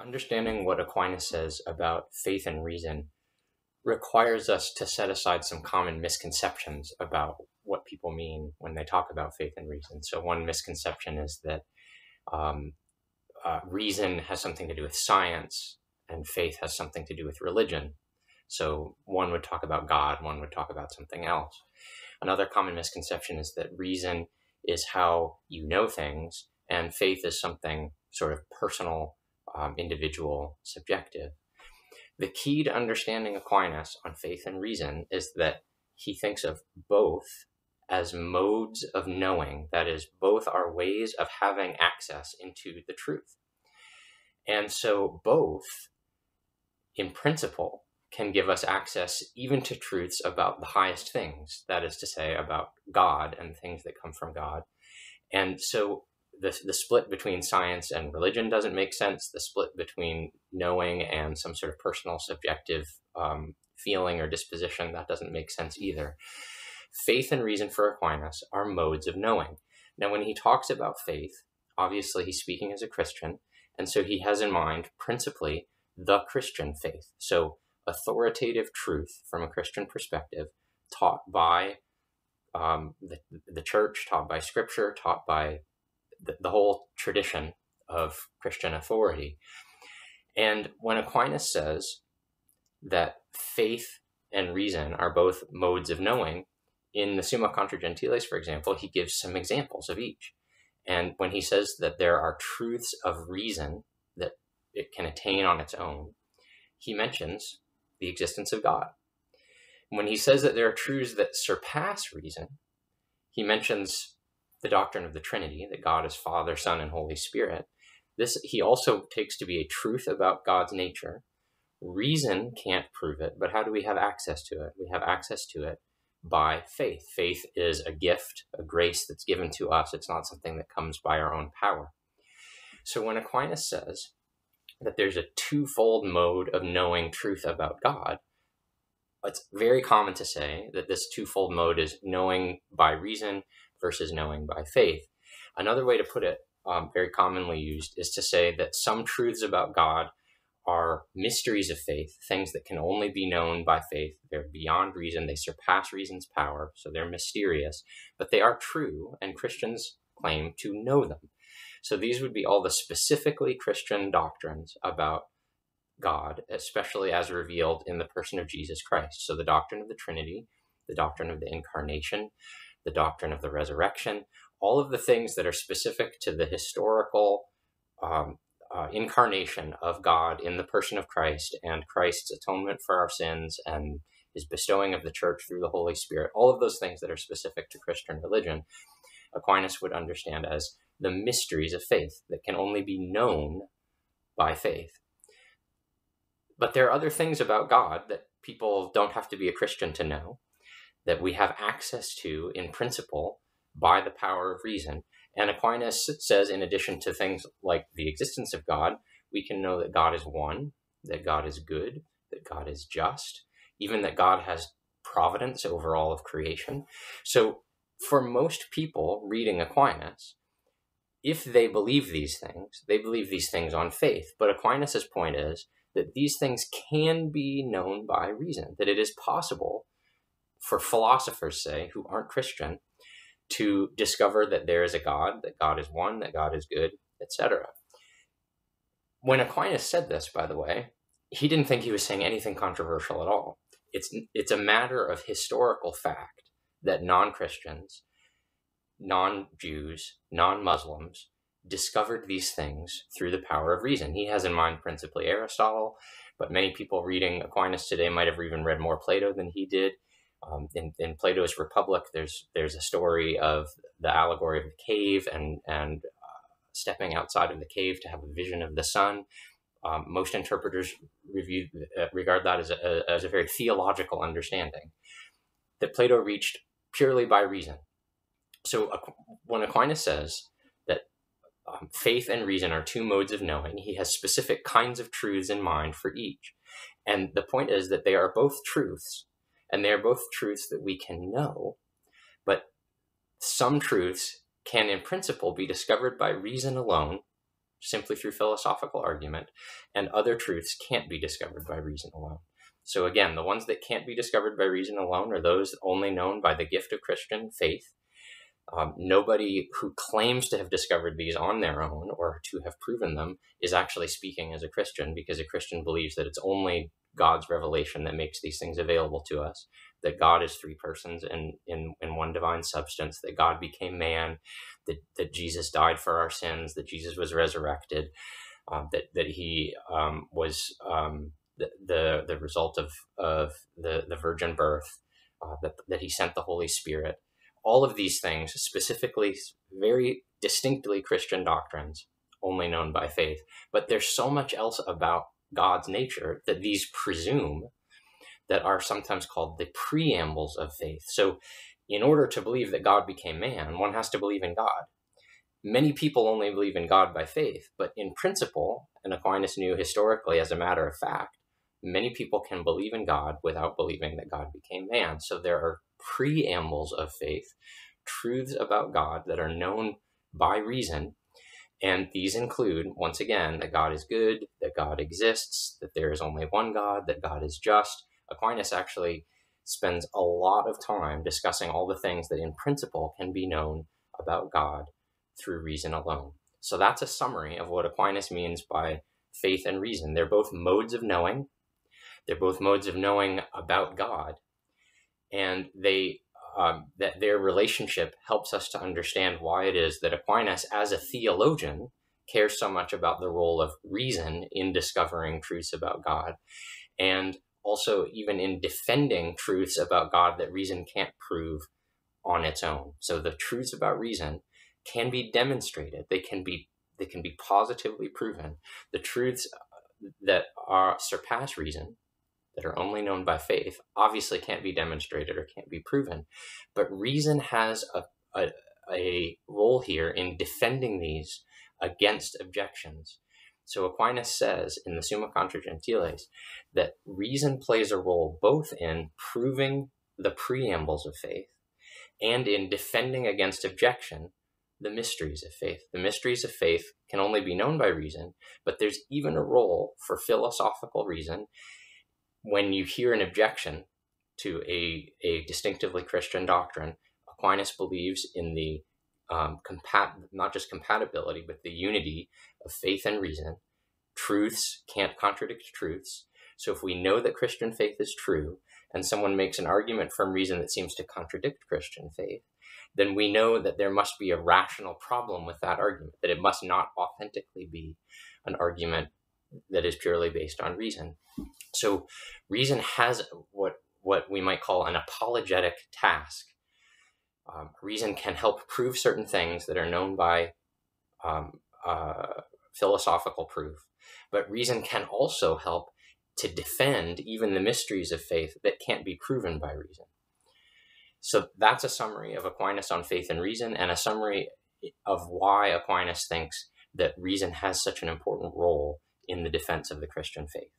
understanding what Aquinas says about faith and reason requires us to set aside some common misconceptions about what people mean when they talk about faith and reason. So, one misconception is that um, uh, reason has something to do with science and faith has something to do with religion. So, one would talk about God, one would talk about something else. Another common misconception is that reason is how you know things, and faith is something sort of personal um, individual, subjective. The key to understanding Aquinas on faith and reason is that he thinks of both as modes of knowing, that is, both are ways of having access into the truth. And so, both, in principle, can give us access even to truths about the highest things, that is to say, about God and things that come from God. And so, the, the split between science and religion doesn't make sense. The split between knowing and some sort of personal subjective um, feeling or disposition, that doesn't make sense either. Faith and reason for Aquinas are modes of knowing. Now, when he talks about faith, obviously he's speaking as a Christian, and so he has in mind principally the Christian faith. So, authoritative truth from a Christian perspective, taught by um, the, the church, taught by scripture, taught by the, the whole tradition of Christian authority. And when Aquinas says that faith and reason are both modes of knowing, in the Summa Contra Gentiles, for example, he gives some examples of each. And when he says that there are truths of reason that it can attain on its own, he mentions the existence of God. When he says that there are truths that surpass reason, he mentions the doctrine of the Trinity, that God is Father, Son, and Holy Spirit, this he also takes to be a truth about God's nature. Reason can't prove it, but how do we have access to it? We have access to it by faith. Faith is a gift, a grace that's given to us. It's not something that comes by our own power. So when Aquinas says that there's a twofold mode of knowing truth about God, it's very common to say that this twofold mode is knowing by reason versus knowing by faith. Another way to put it, um, very commonly used, is to say that some truths about God are mysteries of faith, things that can only be known by faith. They're beyond reason, they surpass reason's power, so they're mysterious, but they are true, and Christians claim to know them. So these would be all the specifically Christian doctrines about God, especially as revealed in the person of Jesus Christ. So the doctrine of the Trinity, the doctrine of the incarnation, the doctrine of the resurrection, all of the things that are specific to the historical um, uh, incarnation of God in the person of Christ and Christ's atonement for our sins and his bestowing of the church through the Holy Spirit, all of those things that are specific to Christian religion, Aquinas would understand as the mysteries of faith that can only be known by faith. But there are other things about God that people don't have to be a Christian to know that we have access to in principle by the power of reason. And Aquinas says, in addition to things like the existence of God, we can know that God is one, that God is good, that God is just, even that God has providence over all of creation. So, for most people reading Aquinas, if they believe these things, they believe these things on faith. But Aquinas's point is that these things can be known by reason, that it is possible for philosophers, say, who aren't Christian, to discover that there is a God, that God is one, that God is good, etc. When Aquinas said this, by the way, he didn't think he was saying anything controversial at all. It's it's a matter of historical fact that non-Christians, non-Jews, non-Muslims discovered these things through the power of reason. He has in mind principally Aristotle, but many people reading Aquinas today might have even read more Plato than he did. Um, in, in, Plato's Republic, there's there's a story of the allegory of the cave and and uh, stepping outside of the cave to have a vision of the sun. Um, most interpreters review, uh, regard that as a, as a very theological understanding that Plato reached purely by reason. So uh, when Aquinas says um, faith and reason are two modes of knowing, he has specific kinds of truths in mind for each. And the point is that they are both truths and they are both truths that we can know, but some truths can, in principle, be discovered by reason alone, simply through philosophical argument, and other truths can't be discovered by reason alone. So, again, the ones that can't be discovered by reason alone are those only known by the gift of Christian faith. Um, nobody who claims to have discovered these on their own or to have proven them is actually speaking as a Christian because a Christian believes that it's only God's revelation that makes these things available to us. That God is three persons in, in, in one divine substance, that God became man, that, that Jesus died for our sins, that Jesus was resurrected, uh, that, that he um, was um, the, the, the result of, of the, the virgin birth, uh, that, that he sent the Holy Spirit. All of these things, specifically very distinctly Christian doctrines, only known by faith. But there's so much else about God's nature that these presume that are sometimes called the preambles of faith. So, in order to believe that God became man, one has to believe in God. Many people only believe in God by faith, but in principle, and Aquinas knew historically as a matter of fact, many people can believe in God without believing that God became man. So there are preambles of faith, truths about God that are known by reason and these include, once again, that God is good, that God exists, that there is only one God, that God is just. Aquinas actually spends a lot of time discussing all the things that in principle can be known about God through reason alone. So that's a summary of what Aquinas means by faith and reason. They're both modes of knowing, they're both modes of knowing about God, and they um, that their relationship helps us to understand why it is that Aquinas, as a theologian, cares so much about the role of reason in discovering truths about God, and also even in defending truths about God that reason can't prove on its own. So the truths about reason can be demonstrated; they can be they can be positively proven. The truths that are surpass reason that are only known by faith obviously can't be demonstrated or can't be proven. But reason has a, a, a role here in defending these against objections. So Aquinas says in the Summa Contra Gentiles that reason plays a role both in proving the preambles of faith and in defending against objection the mysteries of faith. The mysteries of faith can only be known by reason, but there's even a role for philosophical reason when you hear an objection to a, a distinctively Christian doctrine, Aquinas believes in the um, compat- not just compatibility, but the unity of faith and reason. Truths can't contradict truths. So if we know that Christian faith is true, and someone makes an argument from reason that seems to contradict Christian faith, then we know that there must be a rational problem with that argument, that it must not authentically be an argument that is purely based on reason. So reason has what what we might call an apologetic task. Um, reason can help prove certain things that are known by um, uh, philosophical proof, but reason can also help to defend even the mysteries of faith that can't be proven by reason. So that's a summary of Aquinas on faith and reason, and a summary of why Aquinas thinks that reason has such an important role in the defense of the Christian faith.